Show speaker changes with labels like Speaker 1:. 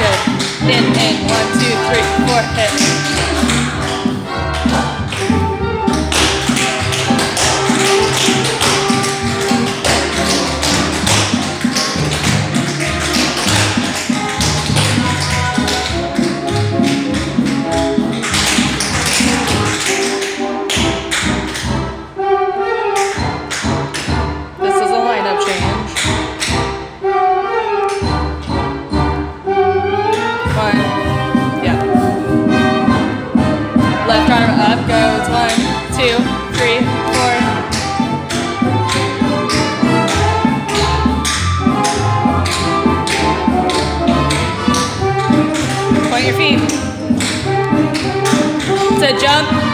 Speaker 1: good. Then, and one, your feet. It's a jump.